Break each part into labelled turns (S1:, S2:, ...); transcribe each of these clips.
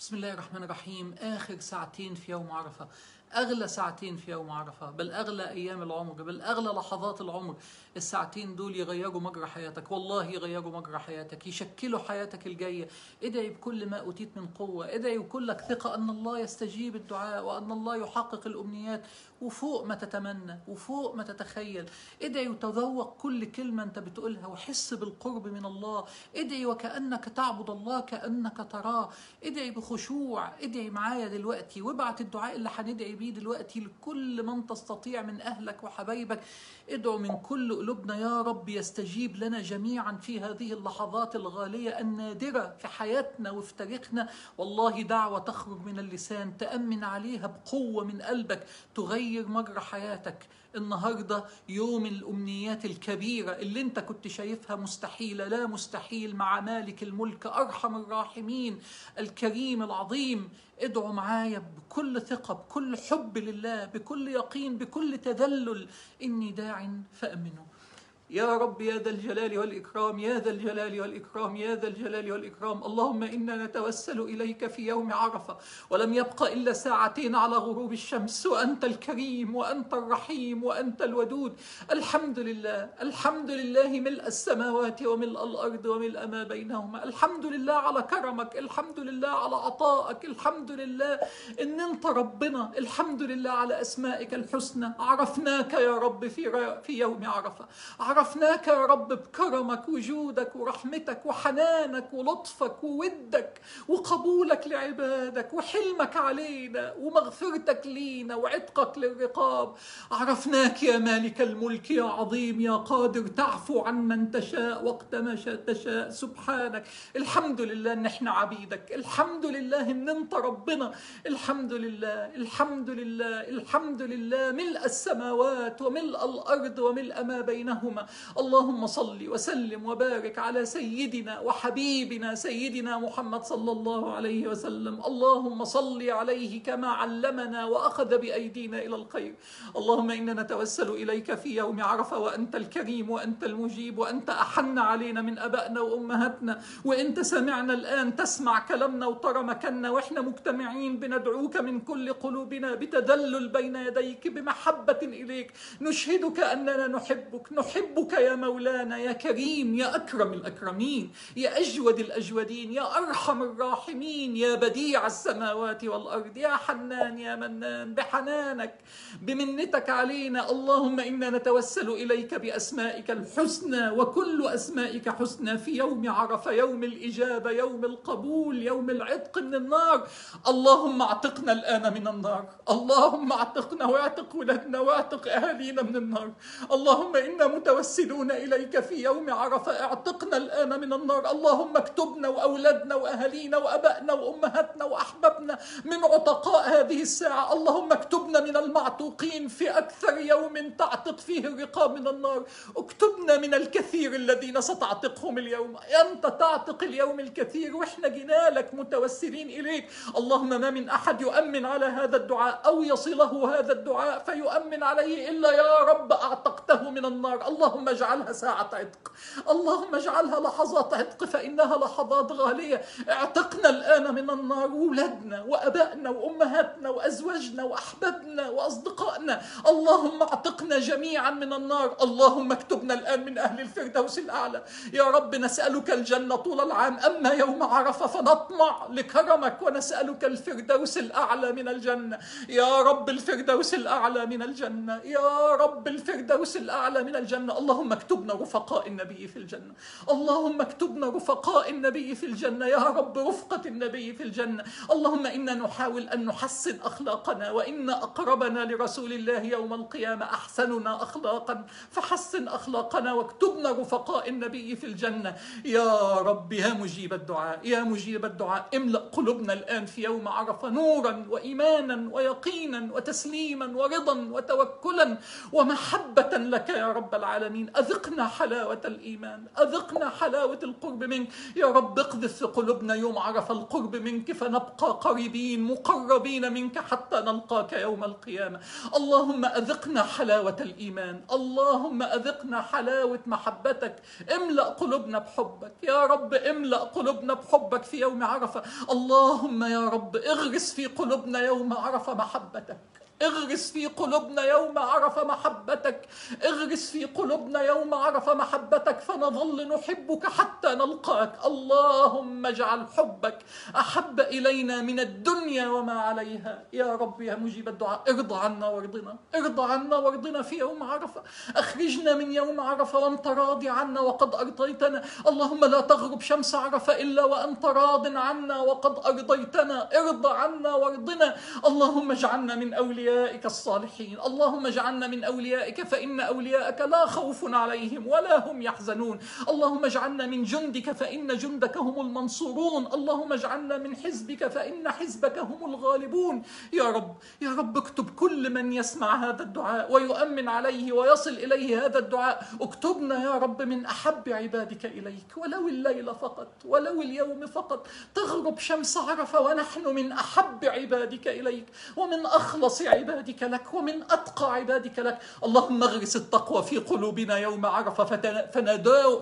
S1: بسم الله الرحمن الرحيم. آخر ساعتين في يوم عرفة. أغلى ساعتين في يوم عرفة بل أغلى أيام العمر بل أغلى لحظات العمر. الساعتين دول يغيروا مجرى حياتك والله يغيروا مجرى حياتك يشكلوا حياتك الجاية. ادعي بكل ما أوتيت من قوة ادعي وكلك ثقة أن الله يستجيب الدعاء وأن الله يحقق الأمنيات. وفوق ما تتمنى وفوق ما تتخيل. ادعي وتذوق كل كلمة أنت بتقولها وحس بالقرب من الله. ادعي وكأنك تعبد الله كأنك تراه. ادعي بخشوع ادعي معايا دلوقتي وابعت الدعاء اللي هندعي بيه دلوقتي لكل من تستطيع من أهلك وحبايبك. ادعو من كل قلوبنا يا رب يستجيب لنا جميعا في هذه اللحظات الغالية النادرة في حياتنا وفي تاريخنا. والله دعوة تخرج من اللسان تأمن عليها بقوة من قلبك تغير مجرى حياتك. النهارده يوم الأمنيات الكبيرة اللي انت كنت شايفها مستحيلة. لا مستحيل مع مالك الملك أرحم الراحمين. الكريم العظيم ادعوا معايا بكل ثقة بكل حب لله بكل يقين بكل تذلل. إني داع فأمنوا. يا رب يا ذا الجلال والإكرام يا ذا الجلال والإكرام يا ذا الجلال والإكرام. اللهم إنا نتوسل إليك في يوم عرفة ولم يبق إلا ساعتين على غروب الشمس. وأنت الكريم وأنت الرحيم وأنت الودود. الحمد لله الحمد لله ملء السماوات وملء الأرض وملء ما بينهما. الحمد لله على كرمك الحمد لله على عطائك الحمد لله إن أنت ربنا. الحمد لله على أسمائك الحسنى. عرفناك يا رب في في يوم عرفة. عرفناك يا رب بكرمك وجودك ورحمتك وحنانك ولطفك وودك وقبولك لعبادك وحلمك علينا ومغفرتك لينا وعتقك للرقاب. عرفناك يا مالك الملك يا عظيم يا قادر تعفو عن من تشاء وقت ما تشاء. سبحانك. الحمد لله إن إحنا عبيدك. الحمد لله إن أنت ربنا. الحمد لله. الحمد لله. الحمد لله. ملء السماوات وملء الأرض وملء ما بينهما. اللهم صل وسلم وبارك على سيدنا وحبيبنا سيدنا محمد صلى الله عليه وسلم. اللهم صل عليه كما علمنا وأخذ بأيدينا إلى الخير. اللهم إنا نتوسل إليك في يوم عرفة وأنت الكريم وأنت المجيب وأنت أحن علينا من أبائنا وأمهاتنا. وانت سمعنا الآن تسمع كلامنا وترى مكاننا وإحنا مجتمعين بندعوك من كل قلوبنا بتذلل بين يديك بمحبة إليك. نشهدك أننا نحبك نحبك يا مولانا يا كريم يا أكرم الأكرمين يا أجود الأجودين يا أرحم الراحمين يا بديع السماوات والأرض يا حنان يا منان بحنانك بمنتك علينا اللهم إنا نتوسل إليك بأسمائك الحسنى وكل أسمائك حسنى في يوم عرفه يوم الإجابة يوم القبول يوم العتق من النار اللهم اعتقنا الآن من النار اللهم اعتقنا واعتق ولادنا واعتق أهالينا من النار اللهم إنا متوسلون إليك في يوم عرفة. أعتقنا الآن من النار. اللهم اكتبنا وأولادنا وأهالينا وأبائنا وأمهاتنا وأحبابنا من عتقاء هذه الساعة. اللهم اكتبنا من المعتوقين في أكثر يوم تعتق فيه الرقاب من النار. اكتبنا من الكثير الذين ستعتقهم اليوم. أنت تعتق اليوم الكثير وإحنا جينا لك متوسلين إليك. اللهم ما من أحد يؤمن على هذا الدعاء أو يصله هذا الدعاء فيؤمن عليه إلا يا رب. أعتقته من النار. اللهم اجعلها ساعة عتق. اللهم اجعلها لحظات عتق فإنها لحظات غالية. اعتقنا الآن من النار ولادنا وأبائنا وأمهاتنا وأزواجنا وأحبابنا وأصدقائنا. اللهم اعتقنا جميعا من النار. اللهم اكتبنا الآن من أهل الفردوس الأعلى. يا رب نسألك الجنة طول العام. أما يوم عرفة فنطمع لكرمك ونسألك الفردوس الأعلى من الجنة. يا رب الفردوس الأعلى من الجنة. يا رب الفردوس الأعلى من الجنة. اللهم اكتبنا رفقاء النبي في الجنة. اللهم اكتبنا رفقاء النبي في الجنة. يا رب رفقة النبي في الجنة. اللهم إنا نحاول أن نحسن أخلاقنا وإن أقربنا لرسول الله يوم القيامة أحسننا أخلاقا. فحسن أخلاقنا واكتبنا رفقاء النبي في الجنة. يا رب يا مجيب الدعاء يا مجيب الدعاء. املأ قلوبنا الآن في يوم عرفة نورا وإيمانا ويقينا وتسليما ورضا وتوكلا ومحبة لك يا رب العالمين. أذقنا حلاوة الإيمان أذقنا حلاوة القرب منك. يا رب اقذف في قلوبنا يوم عرفه القرب منك فنبقى قريبين مقربين منك حتى نلقاك يوم القيامة. اللهم أذقنا حلاوة الإيمان اللهم أذقنا حلاوة محبتك. املأ قلوبنا بحبك. يا رب املأ قلوبنا بحبك في يوم عرفة. اللهم يا رب اغرس في قلوبنا يوم عرفة محبتك. اغرس في قلوبنا يوم عرف محبتك. اغرس في قلوبنا يوم عرف محبتك. فنظل نحبك حتى نلقاك. اللهم اجعل حبك أحب إلينا من الدنيا وما عليها. يا رب يا مجيب الدعاء. ارضى عنا وارضنا. ارضى عنا وارضنا في يوم عرفه أخرجنا من يوم عرفه وأنت راضي عنا وقد أرضيتنا. اللهم لا تغرب شمس عرفه إلا وأنت راض عنا وقد أرضيتنا. ارضى عنا وارضنا. اللهم اجعلنا من أولياء أوليائك الصالحين. اللهم اجعلنا من أوليائك فإن أولياءك لا خوف عليهم ولا هم يحزنون. اللهم اجعلنا من جندك فإن جندك هم المنصورون. اللهم اجعلنا من حزبك فإن حزبك هم الغالبون. يا رب يا رب اكتب كل من يسمع هذا الدعاء ويؤمن عليه ويصل إليه هذا الدعاء. اكتبنا يا رب من أحب عبادك إليك. ولو الليل فقط ولو اليوم فقط تغرب شمس عرفة ونحن من أحب عبادك إليك. ومن أخلص عبادك عبادك لك ومن أتقى عبادك لك. اللهم اغرس التقوى في قلوبنا يوم عرفة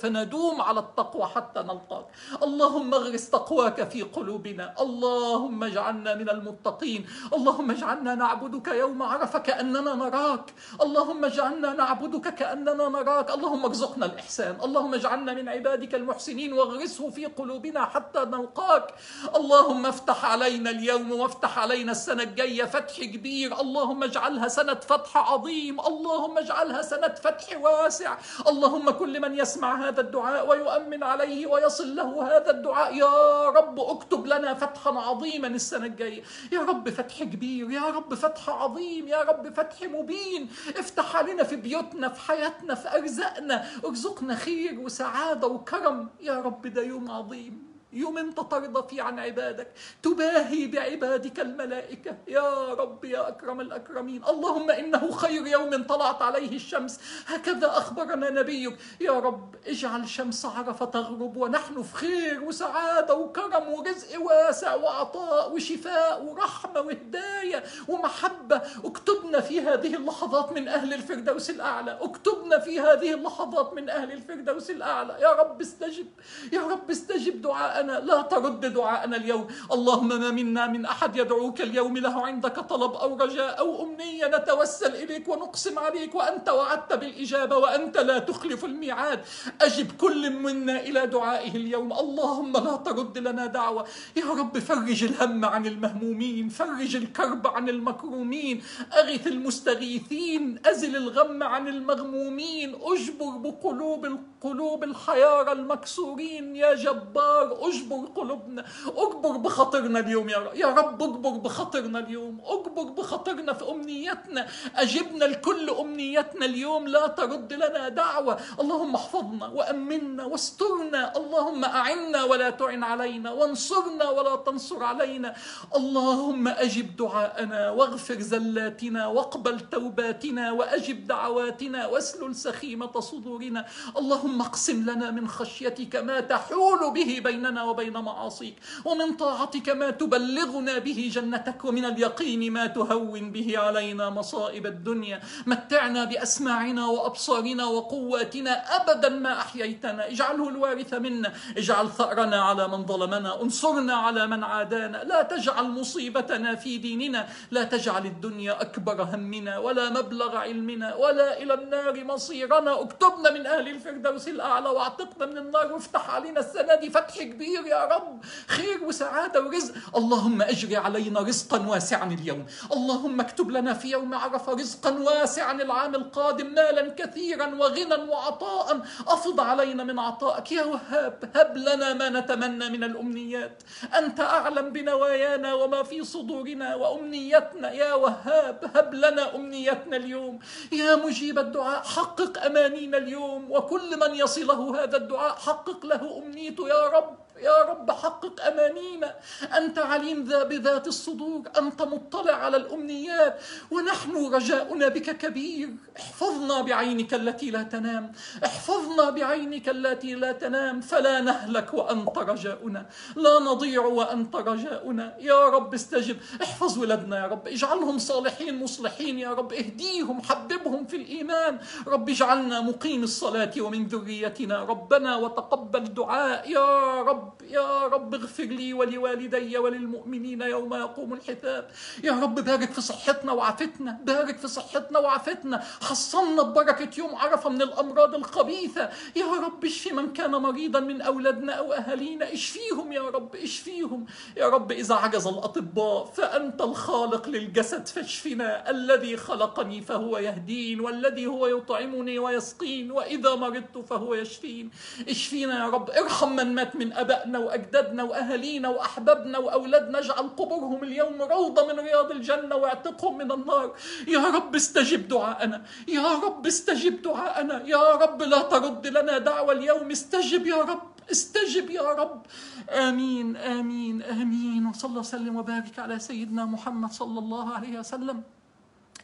S1: فندوم على التقوى حتى نلقاك. اللهم اغرس تقواك في قلوبنا. اللهم اجعلنا من المتقين. اللهم اجعلنا نعبدك يوم عرفة كأننا نراك. اللهم اجعلنا نعبدك كأننا نراك. اللهم ارزقنا الإحسان. اللهم اجعلنا من عبادك المحسنين واغرسه في قلوبنا حتى نلقاك. اللهم افتح علينا اليوم وافتح علينا السنة الجاية فتح كبير. اللهم اجعلها سنة فتح عظيم. اللهم اجعلها سنة فتح واسع. اللهم كل من يسمع هذا الدعاء ويؤمن عليه ويصل له هذا الدعاء. يا رب اكتب لنا فتحا عظيما السنة الجاية. يا رب فتح كبير. يا رب فتح عظيم. يا رب فتح مبين. افتح علينا في بيوتنا في حياتنا في أرزاقنا. ارزقنا خير وسعادة وكرم. يا رب ده يوم عظيم. يوم انت ترضى فيه عن عبادك تباهي بعبادك الملائكة. يا رب يا أكرم الأكرمين اللهم إنه خير يوم طلعت عليه الشمس. هكذا أخبرنا نبيك. يا رب اجعل شمس عرفة تغرب ونحن في خير وسعادة وكرم ورزق واسع وعطاء وشفاء ورحمة وهداية ومحبة. اكتبنا في هذه اللحظات من أهل الفردوس الأعلى. اكتبنا في هذه اللحظات من أهل الفردوس الأعلى. يا رب استجب يا رب استجب دعاء دعاءنا لا ترد دعاءنا اليوم. اللهم ما منا من أحد يدعوك اليوم له عندك طلب أو رجاء أو أمنية نتوسل إليك ونقسم عليك وأنت وعدت بالإجابة وأنت لا تخلف الميعاد. أجب كل منا إلى دعائه اليوم. اللهم لا ترد لنا دعوة. يا رب فرج الهم عن المهمومين فرج الكرب عن المكرومين. أغث المستغيثين أزل الغم عن المغمومين. أجبر بقلوب القلوب الحيارى المكسورين. يا جبار أجبر قلوبنا أجبر بخاطرنا اليوم يا رب يا رب أجبر بخاطرنا اليوم أجبر بخاطرنا في أمنيتنا. أجبنا لكل أمنيتنا اليوم لا ترد لنا دعوة. اللهم احفظنا وامنا واسترنا. اللهم أعنا ولا تعن علينا وانصرنا ولا تنصر علينا. اللهم أجب دعاءنا واغفر زلاتنا واقبل توباتنا وأجب دعواتنا واسلل سخيمة صدورنا. اللهم اقسم لنا من خشيتك ما تحول به بيننا وبين معاصيك ومن طاعتك ما تبلغنا به جنتك ومن اليقين ما تهون به علينا مصائب الدنيا. متعنا بأسماعنا وأبصارنا وقواتنا أبدا ما أحييتنا. اجعله الوارث منا. اجعل ثأرنا على من ظلمنا. انصرنا على من عادانا. لا تجعل مصيبتنا في ديننا. لا تجعل الدنيا أكبر همنا ولا مبلغ علمنا. ولا إلى النار مصيرنا. اكتبنا من أهل الفردوس الأعلى واعتقنا من النار وافتح علينا السنة دي فتح كبير يا رب. خير وسعادة ورزق. اللهم أجري علينا رزقا واسعا اليوم. اللهم اكتب لنا في يوم عرفة رزقا واسعا العام القادم مالا كثيرا وغنى وعطاء. أفض علينا من عطائك. يا وهاب هب لنا ما نتمنى من الأمنيات. أنت أعلم بنوايانا وما في صدورنا وأمنيتنا. يا وهاب هب لنا أمنيتنا اليوم. يا مجيب الدعاء حقق أمانينا اليوم. وكل من يصله هذا الدعاء. حقق له أمنيته يا رب. يا رب حقق أمانينا. أنت عليم ذا بذات الصدور. أنت مطلع على الأمنيات. ونحن رجاؤنا بك كبير. احفظنا بعينك التي لا تنام. احفظنا بعينك التي لا تنام. فلا نهلك وأنت رجاؤنا. لا نضيع وأنت رجاؤنا. يا رب استجب. احفظ ولدنا يا رب. اجعلهم صالحين مصلحين يا رب. اهديهم حببهم في الإيمان. رب اجعلنا مقيم الصلاة ومن ذريتنا. ربنا وتقبل دعاء. يا رب يا رب اغفر لي ولوالدي وللمؤمنين يوم يقوم الحساب. يا رب بارك في صحتنا وعافتنا بارك في صحتنا وعافتنا. حصلنا ببركة يوم عرفة من الأمراض الخبيثة. يا رب اشفي من كان مريضا من أولادنا أو أهالينا. اشفيهم يا رب اشفيهم. يا رب إذا عجز الأطباء فأنت الخالق للجسد فاشفنا. الذي خلقني فهو يهدين والذي هو يطعمني ويسقين وإذا مرضت فهو يشفين. اشفينا يا رب. ارحم من مات من أبائنا وأجدادنا وأهالينا وأحبابنا وأولادنا اجعل قبورهم اليوم روضة من رياض الجنة واعتقهم من النار. يا رب استجب دعاءنا يا رب استجب دعاءنا يا رب لا ترد لنا دعوة اليوم. استجب يا رب استجب يا رب. آمين آمين آمين. وصلى وسلم وبارك على سيدنا محمد صلى الله عليه وسلم.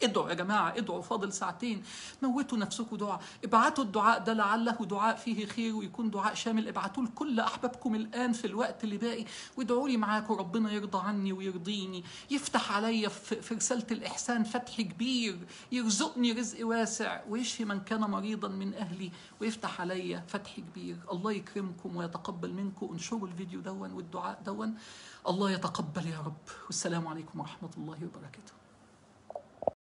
S1: ادعوا يا جماعة ادعوا فاضل ساعتين موتوا نفسكم دعاء. ابعتوا الدعاء ده لعله دعاء فيه خير ويكون دعاء شامل. ابعتوه لكل أحبابكم الآن في الوقت اللي باقي. وادعوا لي معاكم ربنا يرضى عني ويرضيني. يفتح عليا في رسالة الإحسان فتح كبير. يرزقني رزق واسع. ويشفي من كان مريضا من أهلي. ويفتح عليا فتح كبير. الله يكرمكم ويتقبل منكم. انشروا الفيديو دون والدعاء دون الله يتقبل يا رب. والسلام عليكم ورحمة الله وبركاته.